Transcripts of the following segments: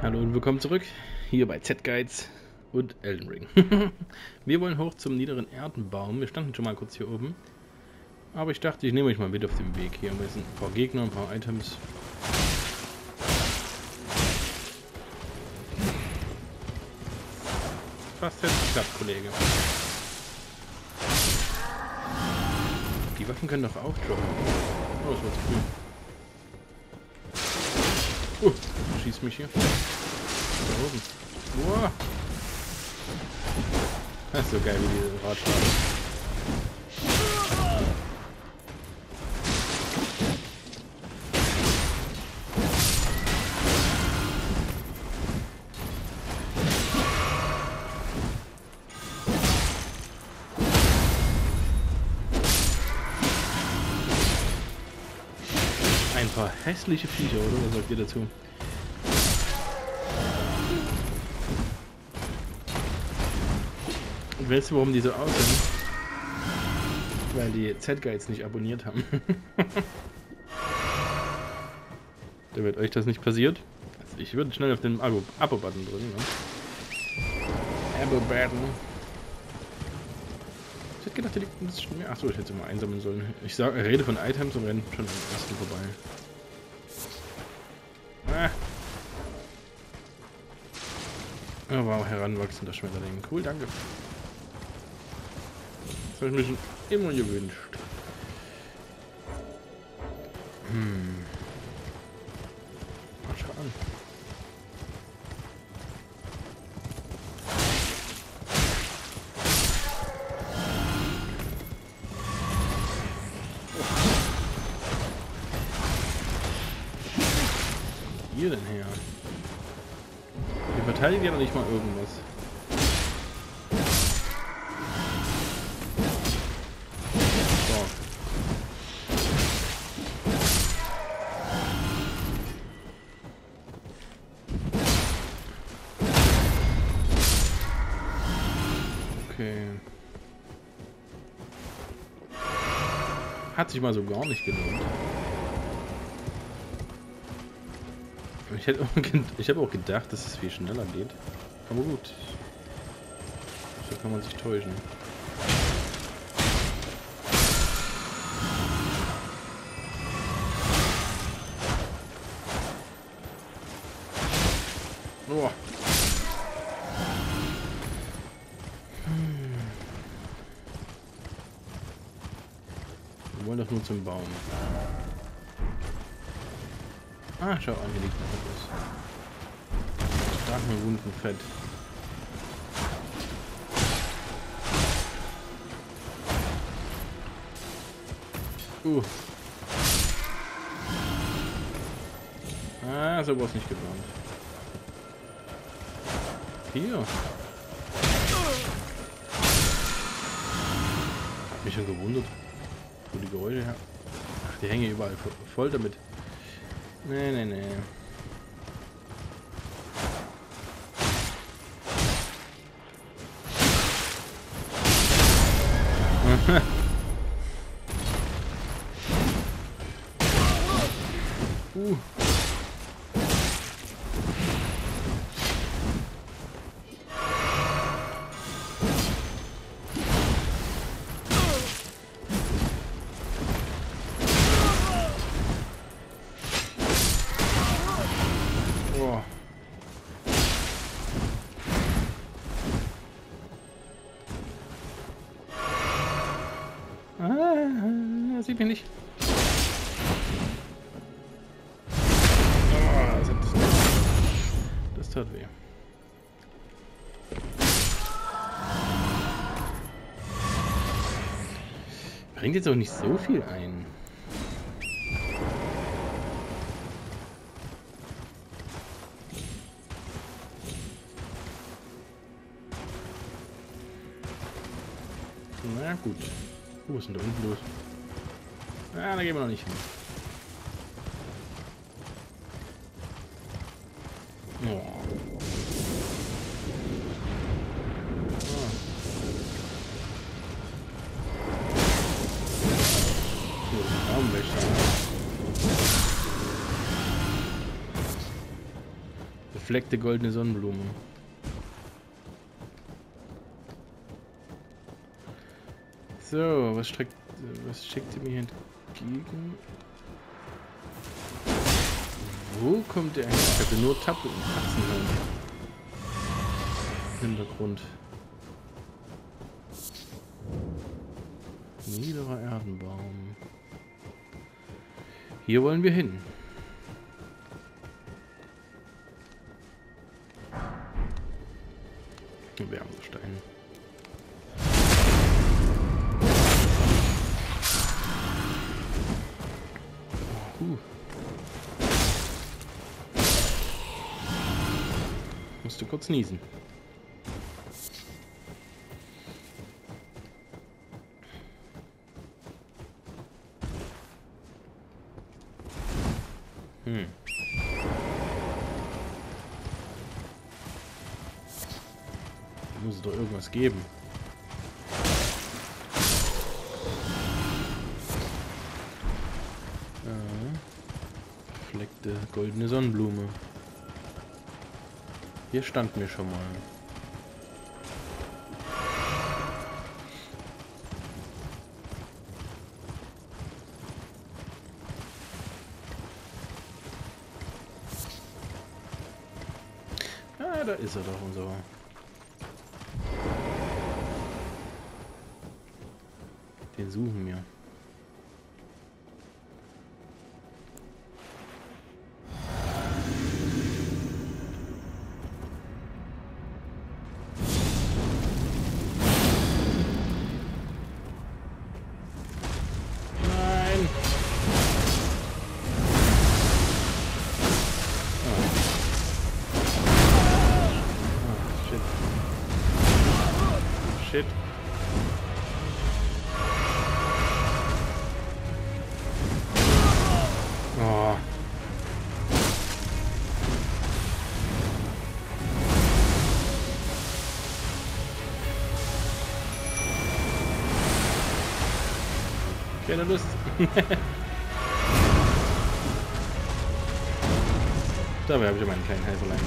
Hallo und willkommen zurück hier bei Z-Guides und Elden Ring. wir wollen hoch zum niederen Erdenbaum. Wir standen schon mal kurz hier oben. Aber ich dachte, ich nehme euch mal mit auf den Weg. Hier wir ein paar Gegner, ein paar Items. Fast hätte geklappt, Kollege. Die Waffen können doch auch droppen. Oh, das war zu früh. Uh, schießt mich hier. Da oben. Wow. Das ist so geil wie diese Radfahrer. Paar hässliche Viecher, oder? Was sagt ihr dazu? Und weißt du, warum die so aussehen? Weil die Z-Guides nicht abonniert haben. Damit euch das nicht passiert. Also ich würde schnell auf den Abo-Button drücken. Ne? Abo-Button. Ich hätte gedacht, der liegt ein bisschen mehr. Achso, ich hätte mal einsammeln sollen. Ich sag, rede von Items und renne schon am ersten vorbei. Ah. Wow, heranwachsender Schmetterling. Cool, danke. Das habe ich mir schon immer gewünscht. Hm. Hier denn her? Wir verteidigen ja noch nicht mal irgendwas. Hat sich mal so gar nicht gelohnt. Ich hätte auch, ich habe auch gedacht, dass es viel schneller geht. Aber gut. So kann man sich täuschen. Oh. Hm. Wir wollen doch nur zum Baum. Ah, schau an, hier liegt noch etwas. Starken Wunden Fett. Uh. Ah, so was nicht geplant. Hier. Hab mich schon gewundert, wo die Geräusche her. Ach, die hängen überall voll damit. Ne ne ne. uh. Boah. Ah, er sieht mich nicht. Oh, das, das tat weh. Bringt jetzt auch nicht so viel ein. Na gut. Wo ist denn da unten los? Ah, da gehen wir noch nicht hin. Oh. So, Baumwächter. Gefleckte goldene Sonnenblume. So, was, streckt, was schickt ihr mir entgegen? Wo kommt der eigentlich? Ich hatte nur Tappen und Katzen im Hintergrund. Niederer Erdenbaum. Hier wollen wir hin. Kurz niesen. Hm. Muss es doch irgendwas geben. Äh, fleckte goldene Sonnenblume. Hier standen wir schon mal. Ah, da ist er doch, unser. Den suchen wir. Keine Lust. Dabei habe ich meinen kleinen Helferlein.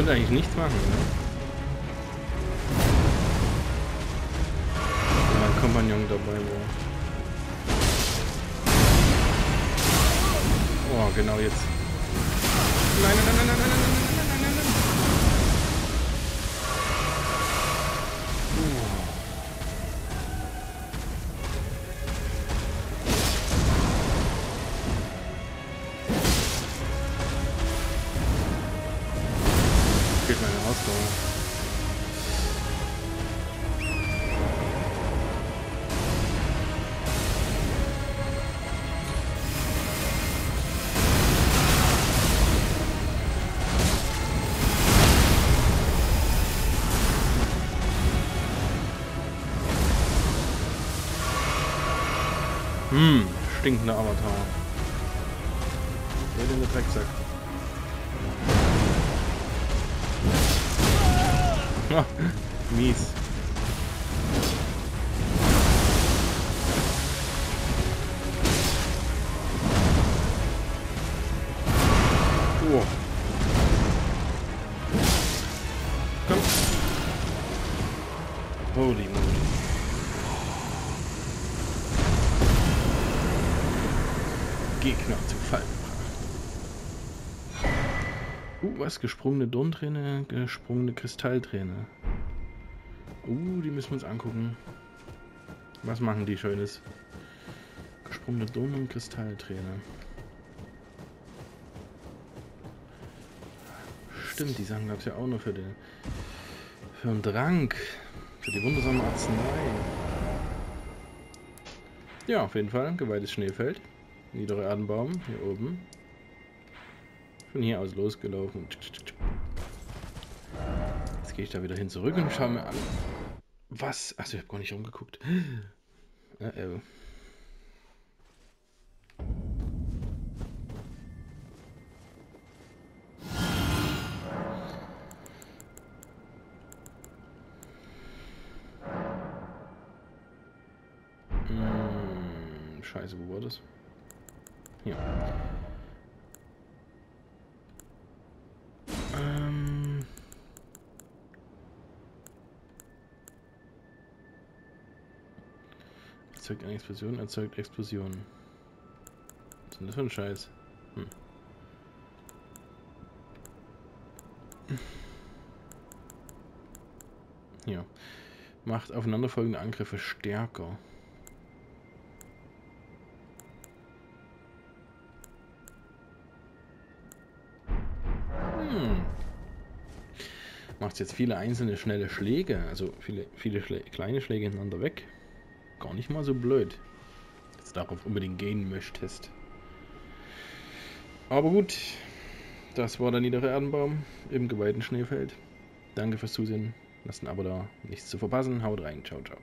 könnte eigentlich nichts machen, ne? Mein Kompagnon dabei war. Oh, genau jetzt. Nein, nein, nein, nein, nein, nein, nein. Ausdauer. Hm, stinkender Avatar. Der denn der Drecksack. Mies. Holy Uh, was? Gesprungene Dornträne, gesprungene Kristallträne. Uh, die müssen wir uns angucken. Was machen die Schönes? Gesprungene Dorn- und Kristallträne. stimmt, die Sachen gab es ja auch noch für den, für den Trank. Für die wundersame Arznei. Ja, auf jeden Fall, geweihtes Schneefeld. Niedere Erdenbaum, hier oben. Von hier aus losgelaufen. Jetzt gehe ich da wieder hin zurück und schaue mir an. Was? Achso, ich habe gar nicht rumgeguckt. Uh -oh. Scheiße, wo war das? Hier. Erzeugt eine Explosion, erzeugt Explosion. Was ist denn das für ein Scheiß? Hm. Hier. Macht aufeinanderfolgende Angriffe stärker. macht jetzt viele einzelne schnelle Schläge, also viele, viele Schlä kleine Schläge hintereinander weg. Gar nicht mal so blöd. Jetzt darauf unbedingt gehen möchtest. Aber gut, das war der niedere Erdenbaum im geweihten Schneefeld. Danke fürs Zusehen. Lasst ein Abo da, nichts zu verpassen. Haut rein. Ciao, ciao.